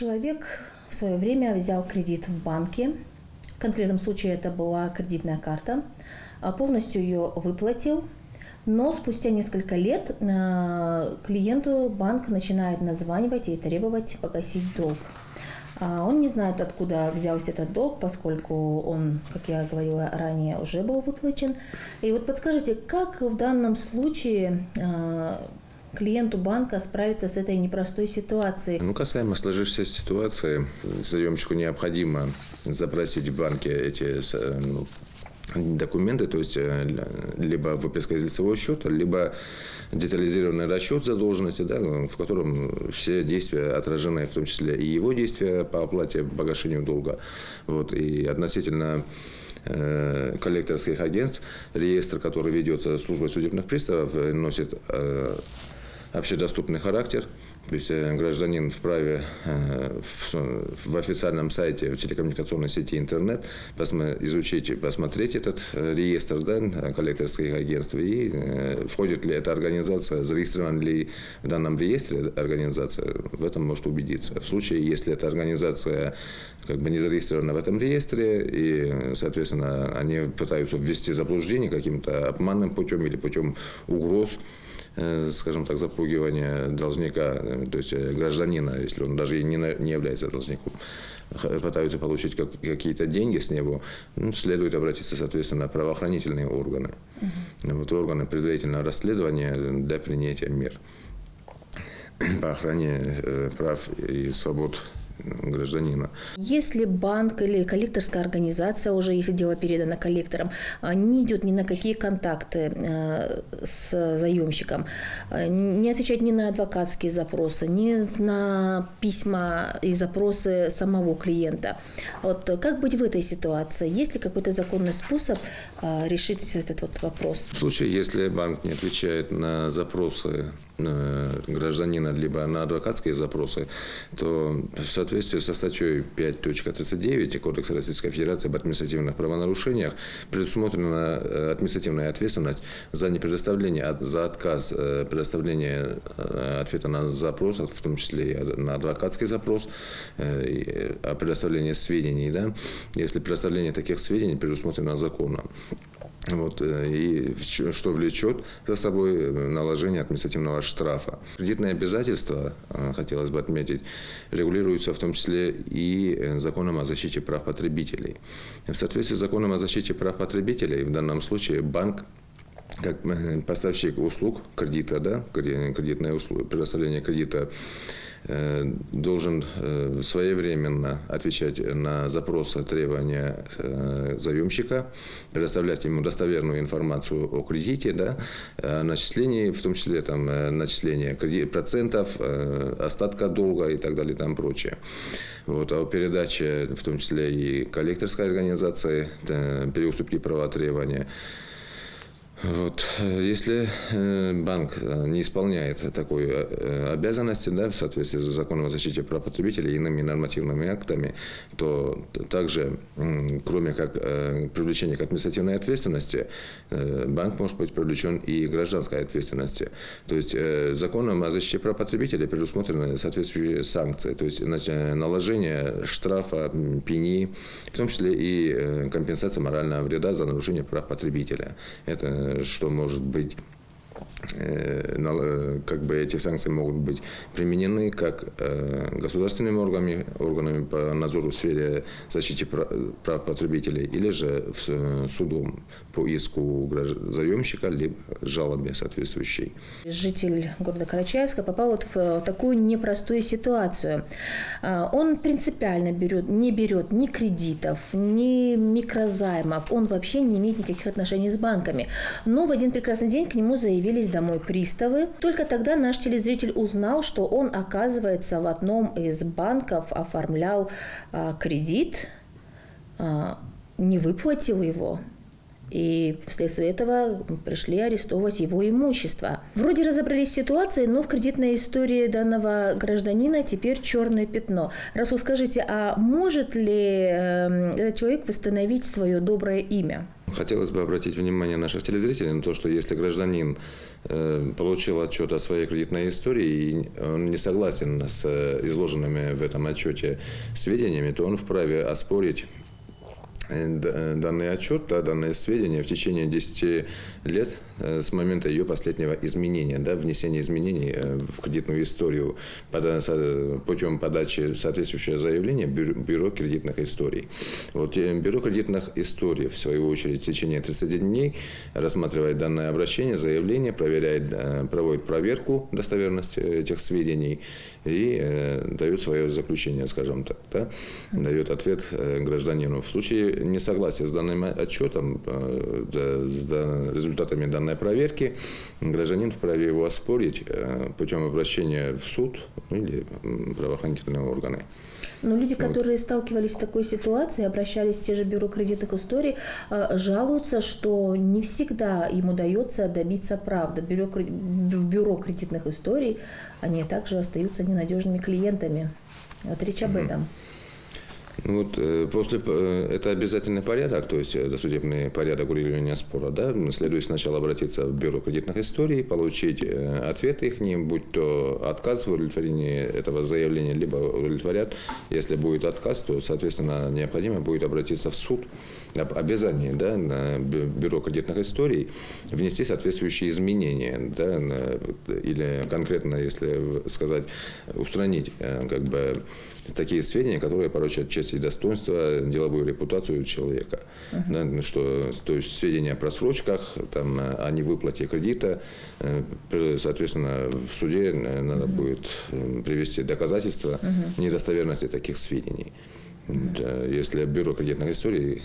Человек в свое время взял кредит в банке. В конкретном случае это была кредитная карта. А полностью ее выплатил. Но спустя несколько лет э, клиенту банк начинает названивать и требовать погасить долг. А он не знает, откуда взялся этот долг, поскольку он, как я говорила ранее, уже был выплачен. И вот подскажите, как в данном случае клиенту банка справиться с этой непростой ситуацией? Ну, касаемо сложившейся ситуации, заемщику необходимо запросить в банке эти ну, документы, то есть э, либо выписка из лицевого счета, либо детализированный расчет задолженности, да, в котором все действия отражены, в том числе и его действия по оплате погашению долга. Вот, и относительно э, коллекторских агентств, реестр, который ведется службой судебных приставов, носит э, общедоступный характер. То есть э, гражданин вправе э, в официальном сайте в телекоммуникационной сети интернет изучить, посмотреть этот э, реестр да, коллекторских агентств и входит ли эта организация, зарегистрирована ли в данном реестре организация, в этом может убедиться. В случае, если эта организация как бы не зарегистрирована в этом реестре и, соответственно, они пытаются ввести заблуждение каким-то обманным путем или путем угроз, скажем так, запугивания должника, то есть э, гражданина, если он даже не, не является должником, пытаются получить как, какие-то деньги с него, ну, следует обратиться, соответственно, в правоохранительные органы. Угу. Вот органы предварительного расследования для принятия мер по охране прав и свобод гражданина. Если банк или коллекторская организация, уже если дело передано коллекторам, а, не идет ни на какие контакты э, с заемщиком, э, не отвечает ни на адвокатские запросы, ни на письма и запросы самого клиента. Вот как быть в этой ситуации? Есть ли какой-то законный способ э, решить этот вот вопрос? В случае, если банк не отвечает на запросы гражданина, либо на адвокатские запросы, то в соответствии со статьей 5.39 Кодекса Российской Федерации об административных правонарушениях предусмотрена э, административная ответственность за непредоставление, за отказ э, предоставления э, ответа на запрос, в том числе на адвокатский запрос, о предоставлении сведений, да, если предоставление таких сведений предусмотрено законом. Вот, э, и что влечет за собой э, наложение административного штрафа. Кредитные обязательства, э, хотелось бы отметить, регулируются в том числе и законом о защите прав потребителей. В соответствии с законом о защите прав потребителей, в данном случае банк как поставщик услуг кредита, да, кредитная услуга, предоставление кредита должен э, своевременно отвечать на запросы, требования э, заемщика, предоставлять ему достоверную информацию о кредите, да, о начислении, в том числе там, начисление процентов, остатка долга и так далее там прочее. Вот, а о передаче, в том числе и коллекторской организации, переуступки права требования, вот. Если э, банк э, не исполняет такой э, обязанности да, в соответствии с законом о защите прав потребителей и иными нормативными актами, то также, кроме как привлечения к административной ответственности, банк может быть привлечен и гражданской ответственности. То есть законом о защите прав потребителей предусмотрены соответствующие санкции, то есть наложение штрафа, пени, в том числе и компенсация морального вреда за нарушение прав потребителя. Это что может быть. Э, э, как бы эти санкции могут быть применены как э, государственными органами, органами по надзору в сфере защиты прав потребителей, или же судом по иску заемщика, либо жалобе соответствующей. Житель города Карачаевска попал вот в такую непростую ситуацию. Он принципиально берет, не берет ни кредитов, ни микрозаймов, он вообще не имеет никаких отношений с банками. Но в один прекрасный день к нему заявились домой приставы. Только тогда наш телезритель узнал, что он, оказывается, в одном из банков оформлял а, кредит, а, не выплатил его. И вследствие этого пришли арестовывать его имущество. Вроде разобрались с ситуацией, но в кредитной истории данного гражданина теперь черное пятно. Расул, скажите, а может ли эм, этот человек восстановить свое доброе имя? Хотелось бы обратить внимание наших телезрителей на то, что если гражданин э, получил отчет о своей кредитной истории и он не согласен с э, изложенными в этом отчете сведениями, то он вправе оспорить данный отчет, да, данное сведения в течение 10 лет э, с момента ее последнего изменения, да, внесения изменений в кредитную историю путем подачи соответствующего заявления Бюро кредитных историй. Вот Бюро кредитных историй, в свою очередь, в течение 30 дней рассматривает данное обращение, заявление, проверяет, проводит проверку достоверности этих сведений и дает свое заключение, скажем так, да, дает ответ гражданину. В случае несогласие с данным отчетом, э, с результатами данной проверки, гражданин вправе его оспорить э, путем обращения в суд или правоохранительные органы. Но люди, которые вот. сталкивались с такой ситуацией, обращались в те же бюро кредитных историй, э, жалуются, что не всегда им удается добиться правды. Бюро, в бюро кредитных историй они также остаются ненадежными клиентами. Вот речь об этом. Ну вот э, после э, это обязательный порядок, то есть досудебный порядок урегулирования спора, да, следует сначала обратиться в бюро кредитных историй, получить э, ответы их, будь то отказ в удовлетворении этого заявления, либо удовлетворят. Если будет отказ, то, соответственно, необходимо будет обратиться в суд. Обязание да, на бюро кредитных историй внести соответствующие изменения, да, или конкретно, если сказать, устранить как бы такие сведения, которые порочат честь и достоинство, деловую репутацию человека. Uh-huh. Да, что, то есть сведения о просрочках, там, о невыплате кредита, э, соответственно, в суде э, надо uh-huh. будет э, привести доказательства uh-huh. недостоверности таких сведений. Если бюро кредитных историй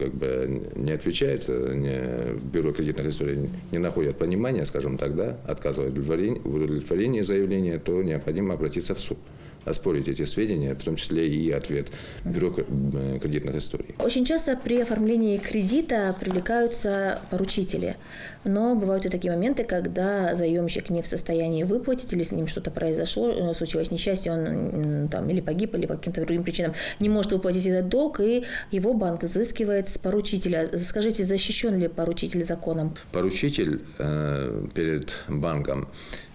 как бы не отвечает, не, в бюро кредитных историй не находят понимания, скажем так, да, отказывают в удовлетворении заявления, то необходимо обратиться в суд оспорить эти сведения, в том числе и ответ Бюро э, кредитных историй. Очень часто при оформлении кредита привлекаются поручители, но бывают и такие моменты, когда заемщик не в состоянии выплатить или с ним что-то произошло, э, случилось несчастье, он там или погиб, или по каким-то другим причинам не может выплатить этот долг, и его банк взыскивает с поручителя. Скажите, защищен ли поручитель законом? Поручитель э, перед банком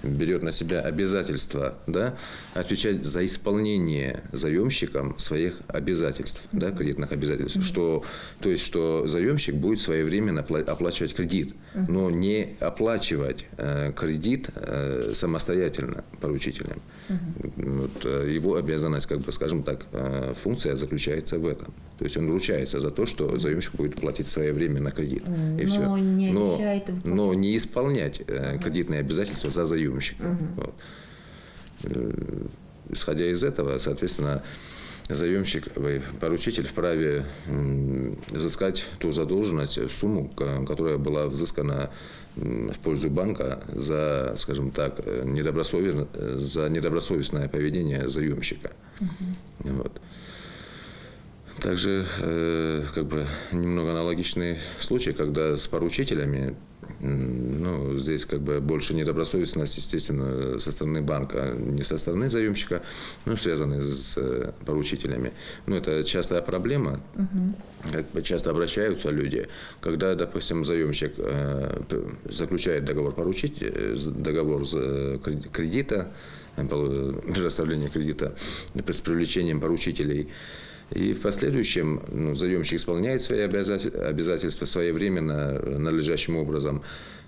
берет на себя обязательство да, отвечать за исполнение заемщиком своих обязательств, да, кредитных обязательств. Что, то есть, что заемщик будет своевременно оплачивать кредит, но не оплачивать э, кредит э, самостоятельно поручителем. Вот, э, его обязанность, как бы, скажем так, э, функция заключается в этом. То есть он вручается за то, что заемщик будет платить своевременно кредит. И но все. Не но, но не исполнять э, кредитные обязательства за заемщика. Угу. Вот. Исходя из этого, соответственно, заемщик, поручитель вправе взыскать ту задолженность, сумму, которая была взыскана в пользу банка за, скажем так, недобросовестное, за недобросовестное поведение заемщика. Угу. Вот. Также э, как бы немного аналогичный случай, когда с поручителями ну, здесь как бы больше недобросовестность, естественно, со стороны банка, не со стороны заемщика, но связанные с э, поручителями. Но это частая проблема. Угу. Часто обращаются люди, когда, допустим, заемщик э, заключает договор поручить, э, договор кредита, предоставление кредита с привлечением поручителей, и в последующем ну, заемщик исполняет свои обязательства своевременно, надлежащим образом.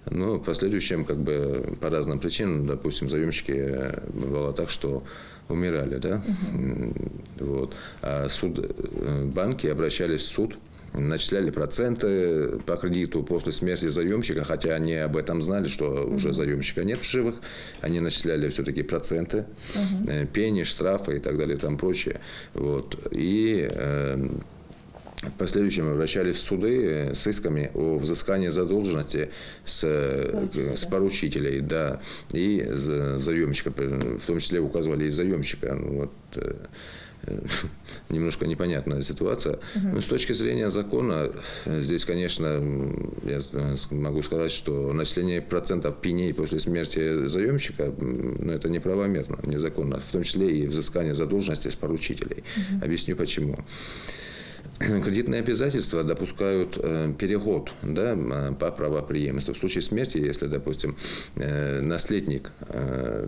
Но в последующем, как бы по разным причинам, допустим, заемщики э, бывало так, что умирали, да, угу. вот. А суд, э, банки обращались в суд начисляли проценты по кредиту после смерти заемщика, хотя они об этом знали, что уже заемщика нет в живых, они начисляли все-таки проценты, угу. пени, штрафы и так далее и там прочее. Вот. И э, в последующем обращались в суды с исками о взыскании задолженности с, с поручителей, да, и заемщика, в том числе указывали и заемщика. Ну, вот, немножко непонятная ситуация. Угу. Но с точки зрения закона, здесь, конечно, я могу сказать, что начисление процентов пеней после смерти заемщика, ну, это неправомерно, незаконно, в том числе и взыскание задолженности с поручителей. Угу. Объясню почему. кредитные обязательства допускают э, переход да, по правоприемству. В случае смерти, если, допустим, э, наследник, э,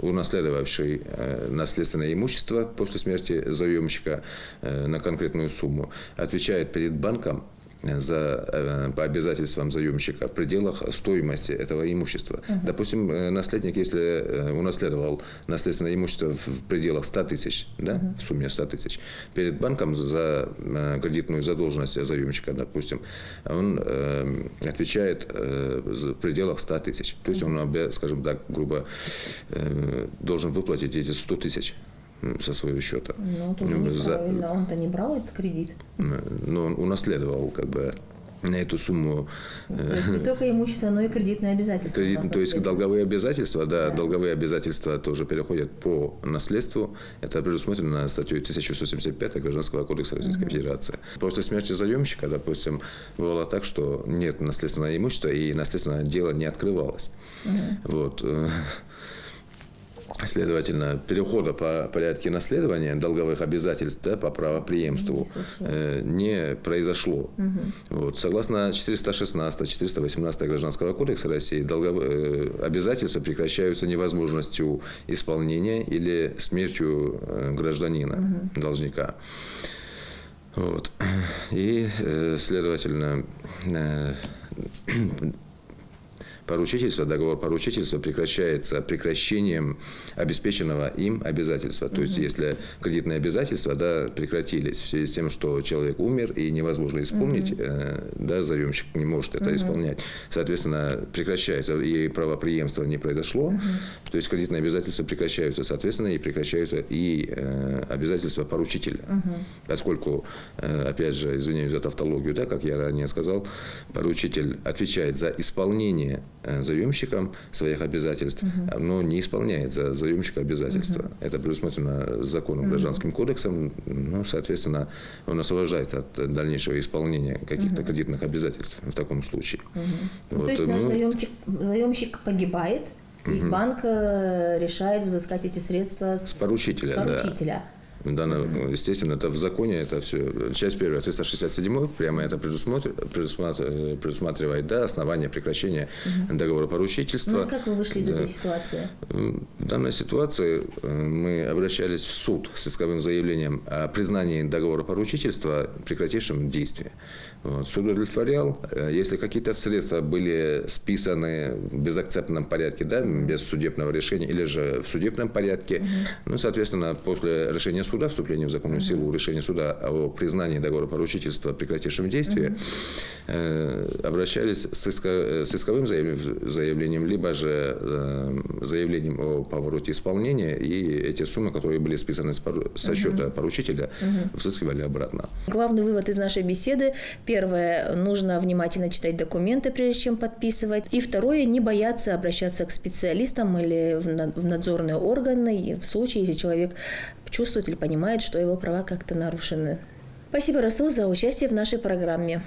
унаследовавший наследственное имущество после смерти заемщика на конкретную сумму, отвечает перед банком за, э, по обязательствам заемщика в пределах стоимости этого имущества. Угу. Допустим, э, наследник, если э, унаследовал наследственное имущество в пределах 100 тысяч, да, угу. в сумме 100 тысяч, перед банком за кредитную задолженность заемщика, допустим, он отвечает в пределах 100 тысяч. То есть он, скажем так, грубо, должен выплатить эти 100 тысяч со своего счета. Ну, ну, за... Он-то не брал этот кредит. Но он унаследовал как бы на эту сумму. То есть не только имущество, но и кредитные обязательства. Кредит, то есть долговые обязательства, да, да, долговые обязательства тоже переходят по наследству. Это предусмотрено статьей 1175 Гражданского кодекса Российской угу. Федерации. После смерти заемщика, допустим, бывало так, что нет наследственного имущества и наследственное дело не открывалось. Угу. Вот. Следовательно, перехода по порядке наследования долговых обязательств да, по правоприемству э, не произошло. Угу. Вот, согласно 416-418 Гражданского кодекса России, долговые э, обязательства прекращаются невозможностью исполнения или смертью э, гражданина, угу. должника. Вот. И, следовательно, поручительство, договор поручительства прекращается прекращением обеспеченного им обязательства. То есть, если кредитные обязательства да, прекратились в связи с тем, что человек умер и невозможно исполнить, э, да, заемщик не может это исполнять, соответственно, прекращается, и правоприемство не произошло, то есть кредитные обязательства прекращаются, соответственно, и прекращаются и э, обязательства поручителя. Поскольку, э, опять же, извиняюсь за тавтологию, да, как я ранее сказал, поручитель отвечает за исполнение заемщиком своих обязательств, угу. но не исполняет за заемщика обязательства. Угу. Это предусмотрено законом, угу. гражданским кодексом. Ну, соответственно, он освобождается от дальнейшего исполнения каких-то угу. кредитных обязательств в таком случае. Угу. Вот. Ну, то есть ну, наш заемщик, заемщик погибает, угу. и банк э, решает взыскать эти средства с, с поручителя. С поручителя. Да. Данное, ну, естественно, это в законе, это все. Часть первая, 367 прямо это предусматривает, предусматривает да, основание прекращения угу. договора поручительства. Ну, как вы вышли из да. этой ситуации? В данной ситуации э, мы обращались в суд с исковым заявлением о признании договора поручительства прекратившим действие. Вот. Суд удовлетворял. Э, если какие-то средства были списаны в безакцептном порядке, да, без судебного решения, или же в судебном порядке, угу. ну, соответственно, после решения суда, вступления в законную силу, решения суда о признании договора поручительства прекратившим действие, э, обращались с, иско, с исковым заявлением, либо же э, заявлением о повороте исполнения, и эти суммы, которые были списаны со счета поручителя, взыскивали обратно. Главный вывод из нашей беседы. Первое, нужно внимательно читать документы, прежде чем подписывать. И второе, не бояться обращаться к специалистам или в надзорные органы в случае, если человек чувствует или понимает, что его права как-то нарушены. Спасибо, Расул, за участие в нашей программе.